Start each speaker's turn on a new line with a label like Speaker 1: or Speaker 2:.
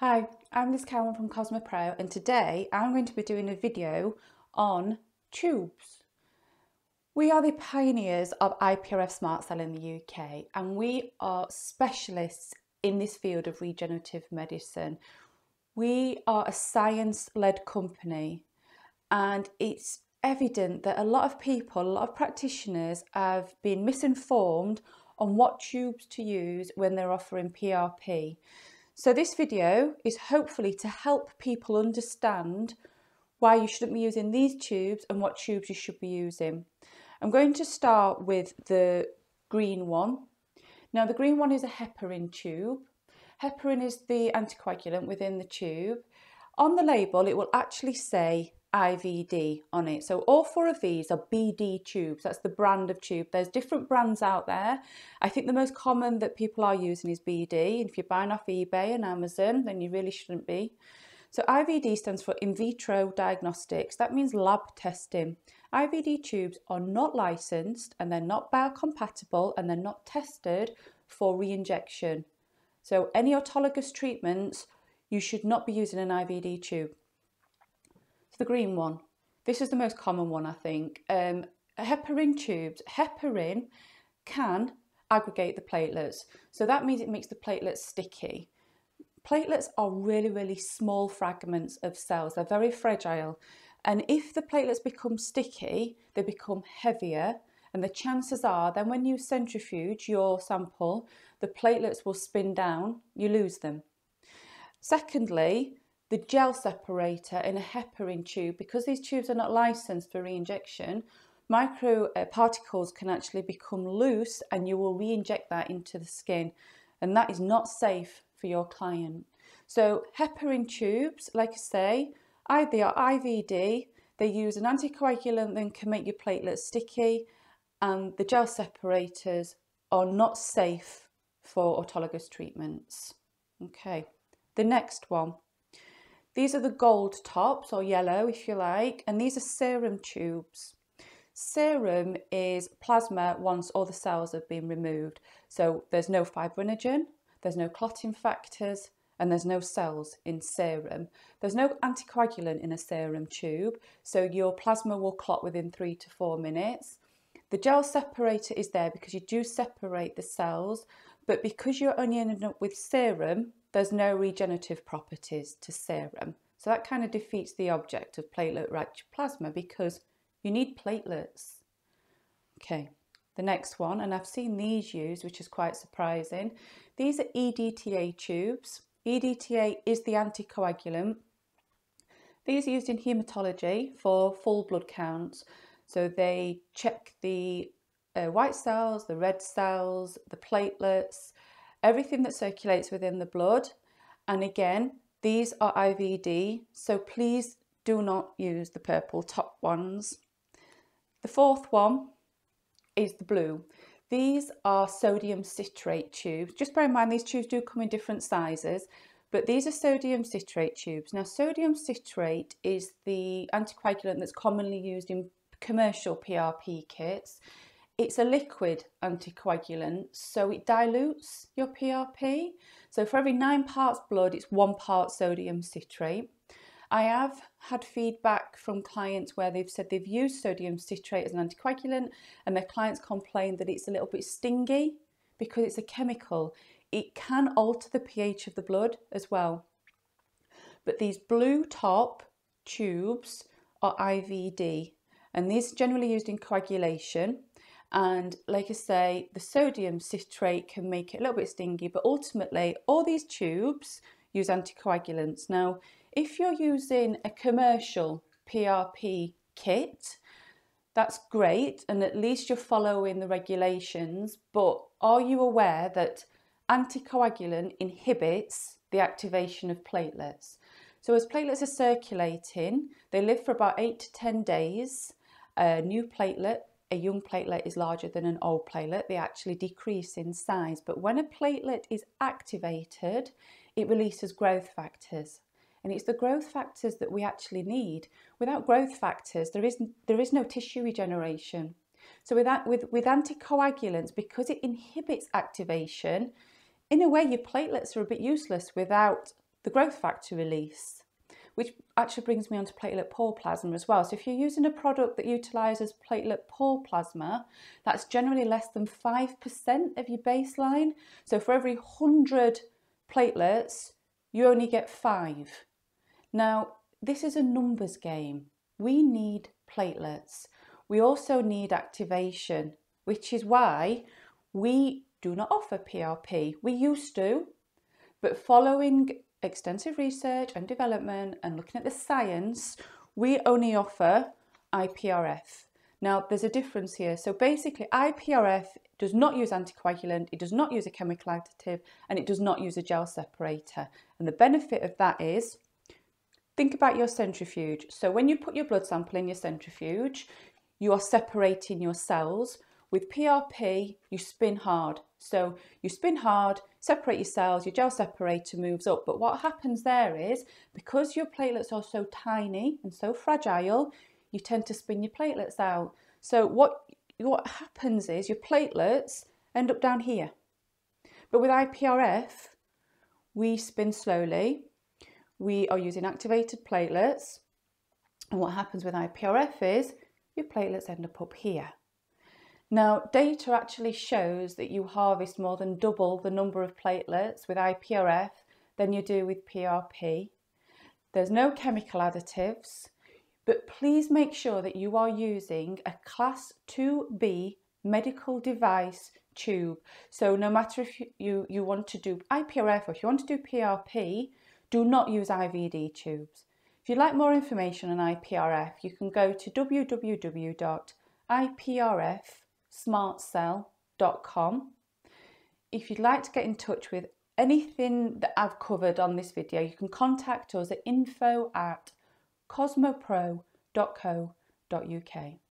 Speaker 1: Hi, I'm Liz Cowan from Cosmopro and today I'm going to be doing a video on tubes. We are the pioneers of IPRF Smart Cell in the UK and we are specialists in this field of regenerative medicine. We are a science-led company and it's evident that a lot of people, a lot of practitioners have been misinformed on what tubes to use when they're offering PRP. So this video is hopefully to help people understand why you shouldn't be using these tubes and what tubes you should be using. I'm going to start with the green one. Now the green one is a heparin tube. Heparin is the anticoagulant within the tube. On the label it will actually say IVD on it. So all four of these are BD tubes. That's the brand of tube. There's different brands out there. I think the most common that people are using is BD. If you're buying off eBay and Amazon, then you really shouldn't be. So IVD stands for in vitro diagnostics. That means lab testing. IVD tubes are not licensed and they're not biocompatible and they're not tested for re-injection. So any autologous treatments, you should not be using an IVD tube the green one. This is the most common one, I think. Um, heparin tubes. Heparin can aggregate the platelets. So that means it makes the platelets sticky. Platelets are really, really small fragments of cells. They're very fragile. And if the platelets become sticky, they become heavier. And the chances are then when you centrifuge your sample, the platelets will spin down, you lose them. Secondly, the gel separator in a heparin tube, because these tubes are not licensed for re-injection, micro uh, particles can actually become loose and you will re-inject that into the skin and that is not safe for your client. So heparin tubes, like I say, they are IVD, they use an anticoagulant that can make your platelets sticky and the gel separators are not safe for autologous treatments. Okay, the next one these are the gold tops or yellow if you like and these are serum tubes. Serum is plasma once all the cells have been removed. So there's no fibrinogen, there's no clotting factors and there's no cells in serum. There's no anticoagulant in a serum tube, so your plasma will clot within three to four minutes. The gel separator is there because you do separate the cells, but because you're only ending up with serum, there's no regenerative properties to serum. So that kind of defeats the object of platelet-rich plasma because you need platelets. Okay, the next one, and I've seen these used, which is quite surprising. These are EDTA tubes. EDTA is the anticoagulant. These are used in haematology for full blood counts. So they check the uh, white cells, the red cells, the platelets, everything that circulates within the blood. And again, these are IVD, so please do not use the purple top ones. The fourth one is the blue. These are sodium citrate tubes. Just bear in mind these tubes do come in different sizes, but these are sodium citrate tubes. Now sodium citrate is the anticoagulant that's commonly used in commercial PRP kits. It's a liquid anticoagulant, so it dilutes your PRP. So for every nine parts blood, it's one part sodium citrate. I have had feedback from clients where they've said they've used sodium citrate as an anticoagulant and their clients complain that it's a little bit stingy because it's a chemical. It can alter the pH of the blood as well. But these blue top tubes are IVD and these are generally used in coagulation and like I say, the sodium citrate can make it a little bit stingy, but ultimately all these tubes use anticoagulants. Now, if you're using a commercial PRP kit, that's great and at least you're following the regulations, but are you aware that anticoagulant inhibits the activation of platelets? So as platelets are circulating, they live for about 8 to 10 days. A new platelet a young platelet is larger than an old platelet, they actually decrease in size. But when a platelet is activated, it releases growth factors. And it's the growth factors that we actually need. Without growth factors, there is, there is no tissue regeneration. So with, that, with, with anticoagulants, because it inhibits activation, in a way your platelets are a bit useless without the growth factor release, which actually brings me on to platelet poor plasma as well. So if you're using a product that utilises platelet poor plasma, that's generally less than 5% of your baseline. So for every 100 platelets, you only get five. Now, this is a numbers game. We need platelets. We also need activation, which is why we do not offer PRP. We used to, but following extensive research and development and looking at the science, we only offer IPRF. Now, there's a difference here. So basically, IPRF does not use anticoagulant, it does not use a chemical additive, and it does not use a gel separator. And the benefit of that is, think about your centrifuge. So when you put your blood sample in your centrifuge, you are separating your cells. With PRP, you spin hard. So you spin hard, separate your cells, your gel separator moves up. But what happens there is, because your platelets are so tiny and so fragile, you tend to spin your platelets out. So what, what happens is your platelets end up down here. But with IPRF, we spin slowly. We are using activated platelets. And what happens with IPRF is your platelets end up up here. Now, data actually shows that you harvest more than double the number of platelets with IPRF than you do with PRP. There's no chemical additives, but please make sure that you are using a class 2B medical device tube. So no matter if you, you, you want to do IPRF or if you want to do PRP, do not use IVD tubes. If you'd like more information on IPRF, you can go to www.iprfsmartcell.com. If you'd like to get in touch with anything that I've covered on this video, you can contact us at info at cosmopro.co.uk.